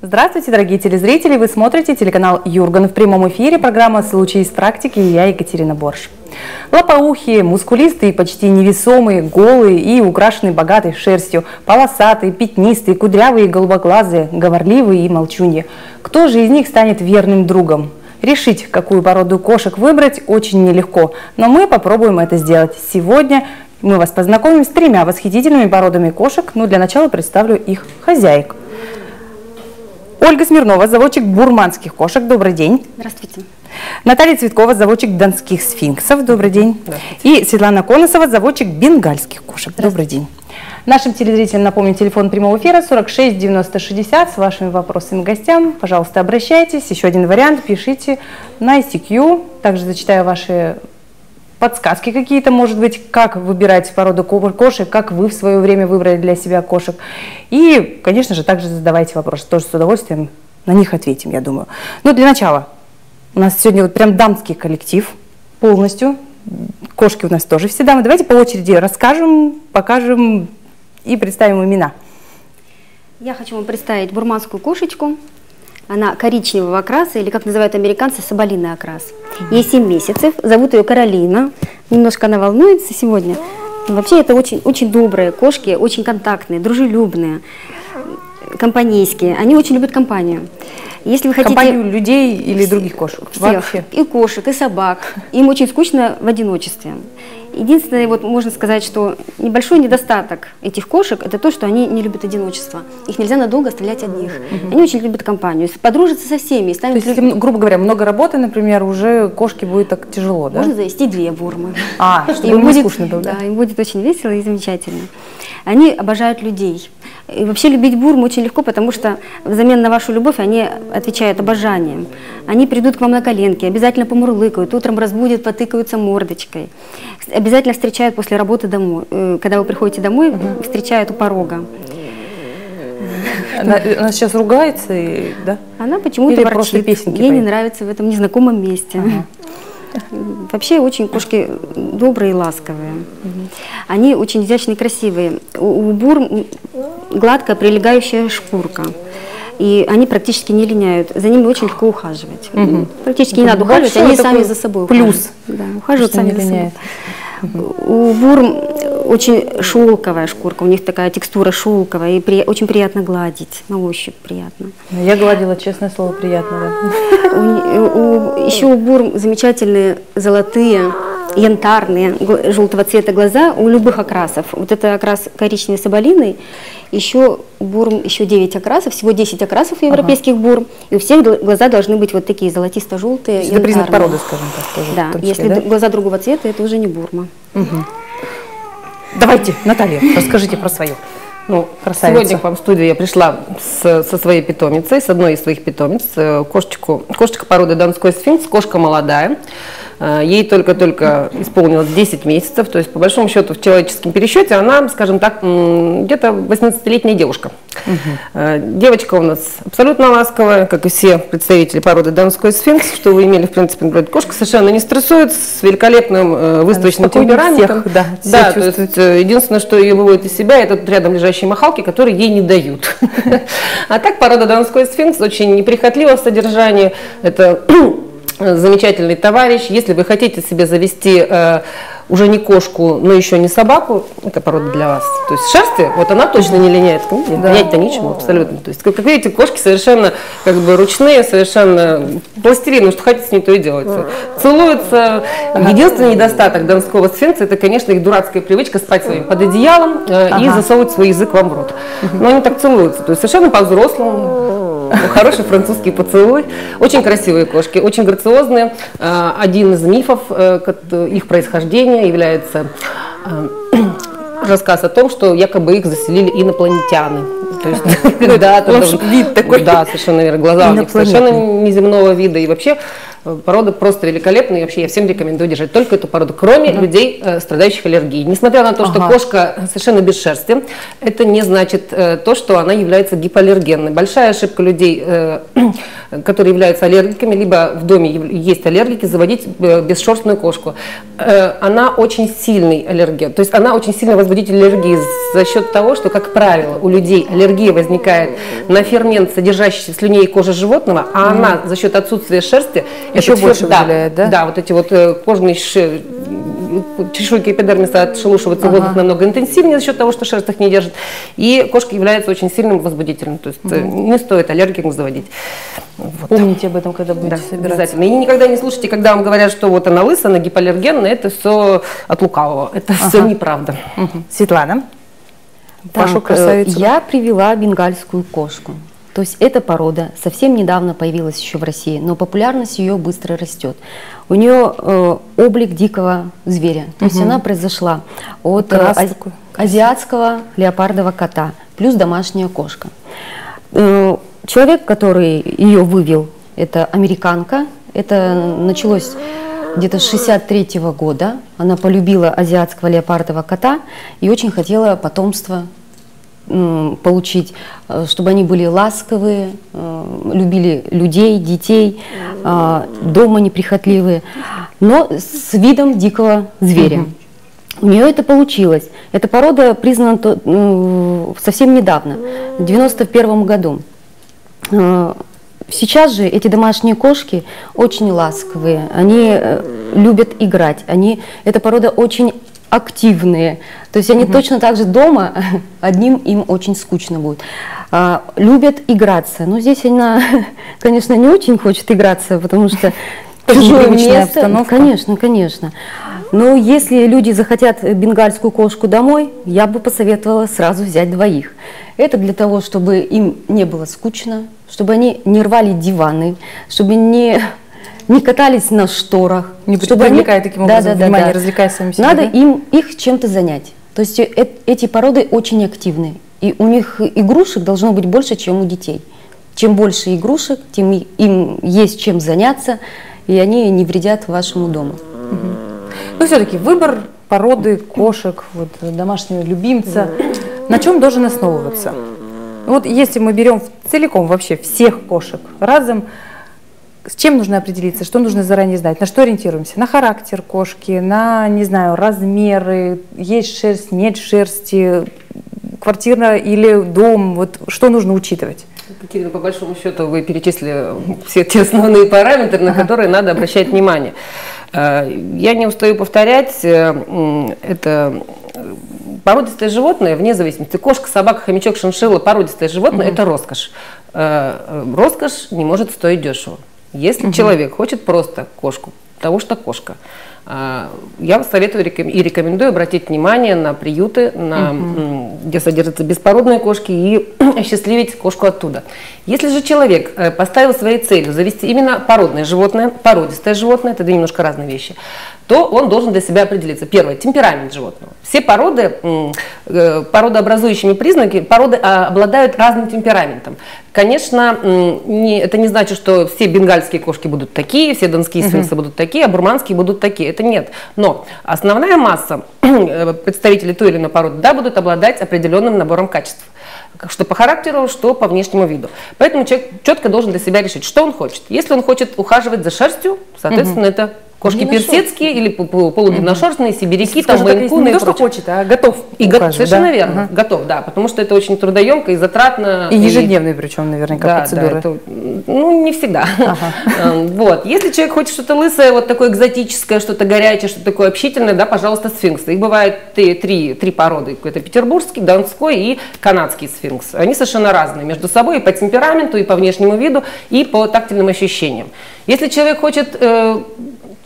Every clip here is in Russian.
Здравствуйте, дорогие телезрители! Вы смотрите телеканал Юрган. В прямом эфире программа «Случаи из практики» и я, Екатерина Борш. Лопоухие, мускулистые, почти невесомые, голые и украшенные богатой шерстью, полосатые, пятнистые, кудрявые, голубоглазые, говорливые и молчуньи. Кто же из них станет верным другом? Решить, какую породу кошек выбрать, очень нелегко, но мы попробуем это сделать. Сегодня мы вас познакомим с тремя восхитительными породами кошек, но для начала представлю их хозяек – Ольга Смирнова, заводчик бурманских кошек. Добрый день. Здравствуйте. Наталья Цветкова, заводчик донских сфинксов. Добрый день. И Светлана Коносова, заводчик бенгальских кошек. Добрый день. Нашим телезрителям напомню телефон прямого эфира 46 90 60 с вашими вопросами гостям. Пожалуйста, обращайтесь. Еще один вариант пишите на ICQ. Также зачитаю ваши подсказки какие-то, может быть, как выбирать породу кошек, как вы в свое время выбрали для себя кошек. И, конечно же, также задавайте вопросы, тоже с удовольствием на них ответим, я думаю. Но для начала, у нас сегодня вот прям дамский коллектив полностью, кошки у нас тоже все дамы. Давайте по очереди расскажем, покажем и представим имена. Я хочу вам представить бурманскую кошечку. Она коричневого окраса, или, как называют американцы, соболиный окрас. Ей 7 месяцев, зовут ее Каролина. Немножко она волнуется сегодня. Но вообще это очень, очень добрые кошки, очень контактные, дружелюбные, компанейские. Они очень любят компанию. Если вы хотите... Компанию людей или других кошек? Всех. Вообще. И кошек, и собак. Им очень скучно в одиночестве. Единственное, вот можно сказать, что небольшой недостаток этих кошек это то, что они не любят одиночество. Их нельзя надолго оставлять одних. Угу. Они очень любят компанию, подружатся со всеми. То есть, если, грубо говоря, много работы, например, уже кошке будет так тяжело, да? Можно завести две бурмы. А, чтобы им будет, скучно было, да? Да, им будет очень весело и замечательно. Они обожают людей. И вообще любить бурм очень легко, потому что взамен на вашу любовь они отвечают обожанием. Они придут к вам на коленки, обязательно помурлыкают, утром разбудят, потыкаются мордочкой. Обязательно встречают после работы домой. Э, когда вы приходите домой, угу. встречают у порога. Она, она сейчас ругается, и, да? Она почему-то ворчит. Ей поет. не нравится в этом незнакомом месте. Ага. Вообще очень кошки добрые и ласковые. Они очень изящные и красивые. У, у бур гладкая прилегающая шкурка. И они практически не линяют. За ними очень легко ухаживать. Угу. Практически не надо ухаживать, они сами за собой Плюс. Да, ухаживают сами за собой. У бурм очень шелковая шкурка, у них такая текстура шелковая, и при, очень приятно гладить, на ощупь приятно. Ну, я гладила, честное слово, приятно. Да. У, у, еще у бурм замечательные золотые, янтарные, желтого цвета глаза у любых окрасов. Вот это окрас коричневый соболиный, еще бурм, еще 9 окрасов, всего 10 окрасов европейских ага. бурм, и у всех глаза должны быть вот такие золотисто-желтые, Это признак породы, скажем так. Тоже, да, числе, если да? глаза другого цвета, это уже не бурма. Угу. Давайте, Наталья, расскажите про свою. Ну, красавица. Сегодня к вам в студию я пришла с, со своей питомицей, с одной из своих питомиц, э, кошечку, кошечка породы Донской сфинкс, кошка молодая. Э, ей только-только исполнилось 10 месяцев, то есть по большому счету в человеческом пересчете она, скажем так, где-то 18-летняя девушка. Угу. Девочка у нас абсолютно ласковая, как и все представители породы Донской сфинкс, что вы имели, в принципе, наблюдать. Кошка совершенно не стрессует, с великолепным э, выставочным темпераментом. Всех, да, да то есть единственное, что ее выводит из себя, это рядом лежащие махалки, которые ей не дают. А так порода Донской сфинкс очень неприхотлива в содержании. Это замечательный товарищ. Если вы хотите себе завести э, уже не кошку, но еще не собаку, это порода для вас. То есть шерсти, вот она точно не линяет. Ну, да. Линять-то ничему абсолютно. То есть, как, как видите, кошки совершенно как бы ручные, совершенно пластилин, ну, что хотите с ней, то и делается. Целуются. Единственный недостаток донского сфинкса, это, конечно, их дурацкая привычка спать своим под одеялом э, ага. и засовывать свой язык вам в рот. Но они так целуются. То есть совершенно по-взрослому Хороший французский поцелуй. Очень красивые кошки, очень грациозные. Э, один из мифов э, их происхождения является э, рассказ о том, что якобы их заселили инопланетяне. То есть, да, вид такой. Да, совершенно верно. Глаза у них совершенно неземного вида. И вообще Порода просто великолепная, и вообще я всем рекомендую держать только эту породу, кроме угу. людей, э, страдающих аллергией. Несмотря на то, ага. что кошка совершенно без шерсти, это не значит э, то, что она является гипоаллергенной. Большая ошибка людей, э, которые являются аллергиками, либо в доме есть аллергики, заводить бесшерстную кошку. Она очень сильный аллерген, то есть она очень сильный возбудитель аллергии за счет того, что, как правило, у людей аллергия возникает на фермент, содержащийся в слюне и коже животного, а она за счет отсутствия шерсти еще это больше да, выделяет, да? Да, вот эти вот э, кожные чешуйки эпидермиса отшелушиваются ага. воздух намного интенсивнее за счет того, что шерсть их не держит. И кошка является очень сильным возбудителем. То есть угу. не стоит аллергикам заводить. Вот. Помните об этом, когда будете да, собираться. Обязательно. И никогда не слушайте, когда вам говорят, что вот она лысая, она гипоаллергенная, это все от лукавого. Это ага. все неправда. Угу. Светлана, вашу красавицу. Я привела бенгальскую кошку. То есть эта порода совсем недавно появилась еще в России, но популярность ее быстро растет. У нее э, облик дикого зверя, то угу. есть она произошла от э, ази азиатского леопардового кота, плюс домашняя кошка. Э, человек, который ее вывел, это американка, это началось где-то с 63 -го года. Она полюбила азиатского леопардового кота и очень хотела потомство получить, э, чтобы они были ласковые, э, любили людей, детей, э, дома неприхотливые, но с видом дикого зверя. Угу. У нее это получилось. Эта порода признана совсем недавно, в 91 году. Сейчас же эти домашние кошки очень ласковые, они любят играть, они, эта порода очень активные. То есть они угу. точно так же дома, одним им очень скучно будет. А, любят играться. Но здесь она, конечно, не очень хочет играться, потому что чужое место. Обстановка. Конечно, конечно. Но если люди захотят бенгальскую кошку домой, я бы посоветовала сразу взять двоих. Это для того, чтобы им не было скучно, чтобы они не рвали диваны, чтобы не не катались на шторах. Не чтобы привлекая они... таким образом да, да, внимание, да, развлекая сами себя. Надо да? им их чем-то занять. То есть э эти породы очень активны. И у них игрушек должно быть больше, чем у детей. Чем больше игрушек, тем им есть чем заняться, и они не вредят вашему дому. Угу. Ну, все-таки выбор породы кошек, вот, домашнего любимца, на чем должен основываться? Вот если мы берем целиком вообще всех кошек разом, с чем нужно определиться, что нужно заранее знать, на что ориентируемся? На характер кошки, на, не знаю, размеры, есть шерсть, нет шерсти, квартира или дом, вот что нужно учитывать? Катерина, по большому счету вы перечислили все те основные параметры, на которые надо обращать внимание. Э, я не устаю повторять, э, это породистое животное, вне зависимости, кошка, собака, хомячок, шиншилла, породистое животное, угу. это роскошь. Э, роскошь не может стоить дешево. Если угу. человек хочет просто кошку, потому что кошка, я советую и рекомендую обратить внимание на приюты, на, угу. где содержатся беспородные кошки, и осчастливить кошку оттуда. Если же человек э, поставил своей целью завести именно породное животное, породистое животное, это немножко разные вещи, то он должен для себя определиться. Первое, темперамент животного. Все породы, э, породообразующими признаки, породы а, обладают разным темпераментом. Конечно, не, это не значит, что все бенгальские кошки будут такие, все донские сфинксы угу. будут такие, а бурманские будут такие. Это нет. Но основная масса э, представителей той или иной породы да, будут обладать определенным набором качеств что по характеру, что по внешнему виду. Поэтому человек четко должен для себя решить, что он хочет. Если он хочет ухаживать за шерстью, соответственно, угу. это Кошки персидские или полудлинношерстные, сибиряки, там, майнкуны. Не то, что хочет, а готов. И го- совершенно да? верно, угу. готов, да, потому что это очень трудоемко и затратно. И ежедневные причем наверняка да, процедуры. Да, это, ну, не всегда. Ага. Эм, вот. Если человек хочет что-то лысое, вот такое экзотическое, что-то горячее, что-то такое общительное, да, пожалуйста, сфинкс. Их бывает три, три, три породы. Это петербургский, донской и канадский сфинкс. Они совершенно разные между собой и по темпераменту, и по внешнему виду, и по тактильным ощущениям. Если человек хочет э,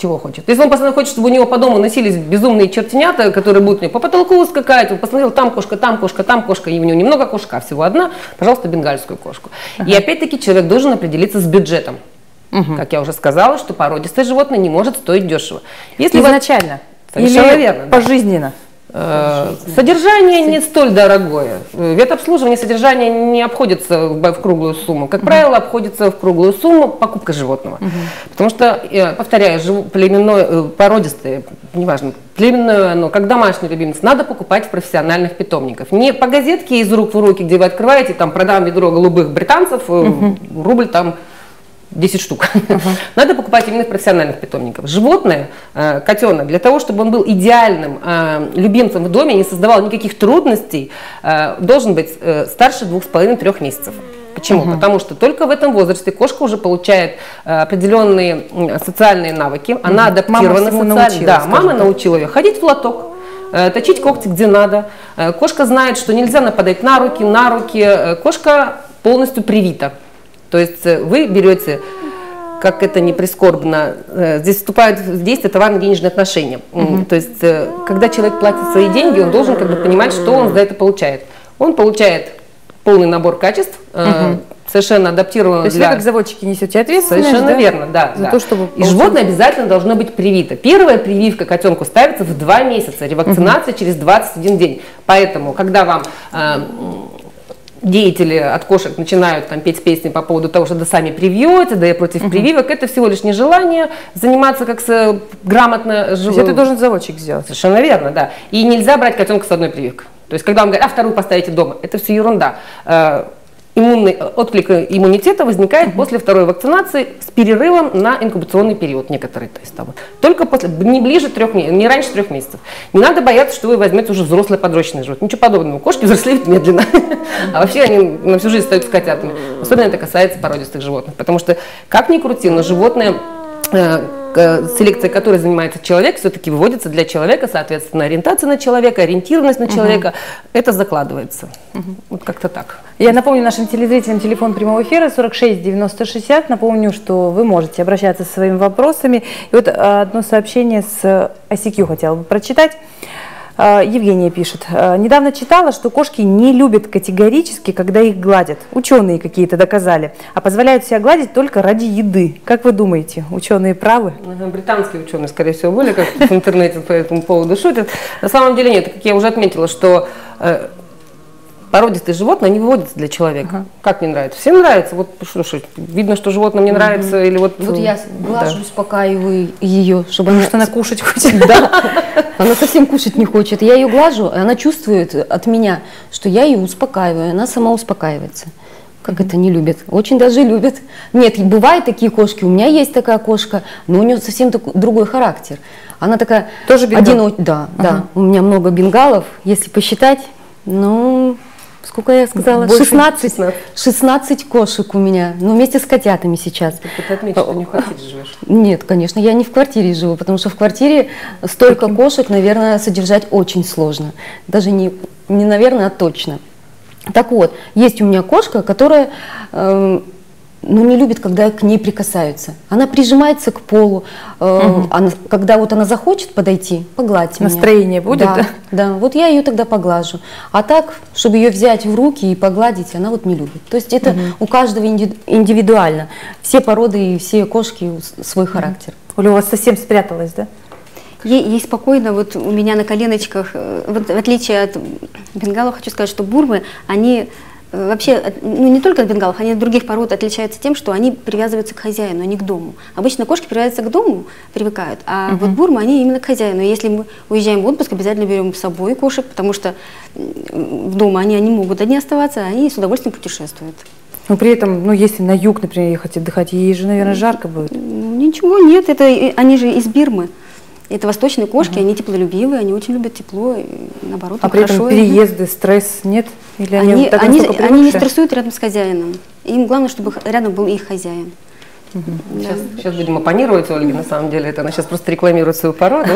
чего хочет. Если он постоянно хочет, чтобы у него по дому носились безумные чертенята, которые будут у него по потолку скакать, он посмотрел, там кошка, там кошка, там кошка, и у него немного кошка, а всего одна, пожалуйста, бенгальскую кошку. Uh-huh. И опять-таки человек должен определиться с бюджетом. Угу. Как я уже сказала, что породистое животное не может стоить дешево. Если Изначально. Совершенно Или верно. Пожизненно. Да. Э, содержание не столь дорогое. Ветобслуживание содержание не обходится в круглую сумму. Как правило, обходится в круглую сумму покупка животного. Потому что, повторяю, племенное, э, породистое, неважно, племенное оно, как домашний любимец, надо покупать в профессиональных питомников. Не по газетке из рук в руки, где вы открываете, там продам ведро голубых британцев, угу. рубль там 10 штук. Uh-huh. Надо покупать именно профессиональных питомников. Животное, э, котенок, для того, чтобы он был идеальным э, любимцем в доме, не создавал никаких трудностей, э, должен быть старше двух с половиной трех месяцев. Почему? Угу. Потому что только в этом возрасте кошка уже получает э, определенные социальные навыки, угу. она адаптирована социально. Да, мама так. научила ее ходить в лоток, э, точить когти где надо. Э, кошка знает, что нельзя нападать на руки, на руки. Кошка полностью привита. То есть э, вы берете как это не прискорбно, э, здесь вступают в действие товарно-денежные отношения. Угу. То есть, э, когда человек платит свои деньги, он должен как бы понимать, что он за это получает. Он получает полный набор качеств, угу. совершенно адаптированного То есть для... вы как заводчики несете ответственность, Совершенно да? верно, да. За да. То, чтобы И животное обязательно должно быть привито. Первая прививка котенку ставится в 2 месяца, ревакцинация угу. через 21 день. Поэтому, когда вам деятели от кошек начинают там петь песни по поводу того, что да сами привьете, да я против угу. прививок, это всего лишь нежелание заниматься как с, грамотно. То есть это должен заводчик сделать. Совершенно верно, да. И нельзя брать котенка с одной прививкой. То есть когда он говорит, а вторую поставите дома, это все ерунда. Э, иммунный отклик иммунитета возникает угу. после второй вакцинации с перерывом на инкубационный период некоторые. То есть, там, только после, не ближе трех не раньше трех месяцев. Не надо бояться, что вы возьмете уже взрослое подрощенное животное. Ничего подобного. Кошки взрослеют медленно. А вообще они на всю жизнь остаются котятами. Особенно это касается породистых животных. Потому что, как ни крути, но животные э, селекция которой занимается человек, все-таки выводится для человека, соответственно, ориентация на человека, ориентированность на человека, угу. это закладывается. Угу. Вот как-то так. Я напомню нашим телезрителям телефон прямого эфира 46 90 60. Напомню, что вы можете обращаться со своими вопросами. И вот одно сообщение с ICQ хотела бы прочитать. А, Евгения пишет. «А, недавно читала, что кошки не любят категорически, когда их гладят. Ученые какие-то доказали. А позволяют себя гладить только ради еды. Как вы думаете, ученые правы? Британские ученые, скорее всего, были, как в интернете по этому поводу шутят. На самом деле нет. Как я уже отметила, что э, породистые животные, они выводятся для человека. Ага. Как не нравится? Всем нравится. Вот что, что видно, что животным не нравится. Угу. Или вот, вот я глажу, да. успокаиваю ее, чтобы она... что она кушать хочет. Да. Она совсем кушать не хочет. Я ее глажу, и она чувствует от меня, что я ее успокаиваю. Она сама успокаивается. Как это не любят? Очень даже любят. Нет, бывают такие кошки. У меня есть такая кошка, но у нее совсем такой, другой характер. Она такая... Тоже бенгал? Один, да, ага. да. У меня много бенгалов. Если посчитать, ну, сколько я сказала? Больше 16, 16. 16 кошек у меня, ну вместе с котятами сейчас. Ты отметишь, что не в квартире живешь? Нет, конечно, я не в квартире живу, потому что в квартире столько Каким? кошек, наверное, содержать очень сложно. Даже не, не наверное, а точно. Так вот, есть у меня кошка, которая... Э, но не любит, когда к ней прикасаются. Она прижимается к полу. угу. она, когда вот она захочет подойти, погладь Настроение меня. будет, да, да? Да, вот я ее тогда поглажу. А так, чтобы ее взять в руки и погладить, она вот не любит. То есть это угу. у каждого индивидуально. Все породы и все кошки свой характер. Угу. Оля у вас совсем спряталась, да? Ей, ей спокойно, вот у меня на коленочках, э, вот в отличие от бенгалов, хочу сказать, что бурмы, они Э, вообще, ну не только от бенгалов, они от других пород отличаются тем, что они привязываются к хозяину, а не к дому. Обычно кошки привязываются к дому, привыкают, а угу. вот бурмы, они именно к хозяину. Если мы уезжаем в отпуск, обязательно берем с собой кошек, потому что в дома они, они могут одни оставаться, а они с удовольствием путешествуют. Но при этом, ну если на юг, например, ехать отдыхать, ей же, наверное, жарко будет. Ничего, нет, это они же из Бирмы. Это восточные кошки, угу. они теплолюбивые, они очень любят тепло, и, наоборот, А при этом переезды, стресс нет? Или они, они, они, они не стрессуют рядом с хозяином. Им главное, чтобы рядом был их хозяин. Угу. Да. Сейчас, сейчас будем оппонировать Ольге, на самом деле, это она сейчас просто рекламирует свою породу.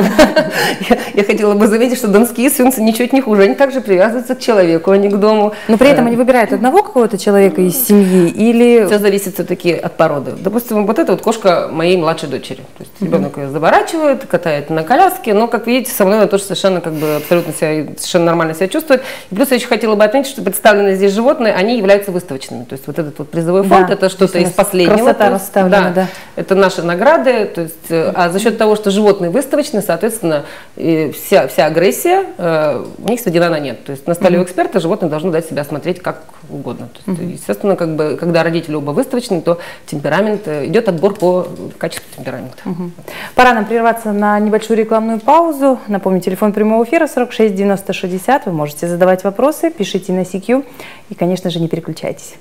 Я хотела бы заметить, что донские сфинксы ничуть не хуже, они также привязываются к человеку, а не к дому. Но при этом они выбирают одного какого-то человека из семьи или... Все зависит все-таки от породы. Допустим, вот эта вот кошка моей младшей дочери. То есть Ребенок ее заворачивает, катает на коляске, но, как видите, со мной она тоже совершенно как бы абсолютно себя, совершенно нормально себя чувствует. И плюс я еще хотела бы отметить, что представленные здесь животные, они являются выставочными. То есть вот этот вот призовой фонд, да, это что-то из последнего. Красота да, да. Это наши награды, то есть, э, а за счет того, что животные выставочные, соответственно, вся, вся агрессия э, у них сведена на нет. То есть на столе у эксперта животное должно дать себя смотреть как угодно. То есть, естественно, как бы, когда родители оба выставочные, то темперамент, э, идет отбор по качеству темперамента. Угу. Пора нам прерваться на небольшую рекламную паузу. Напомню, телефон прямого эфира 46 90 60. Вы можете задавать вопросы, пишите на CQ и, конечно же, не переключайтесь.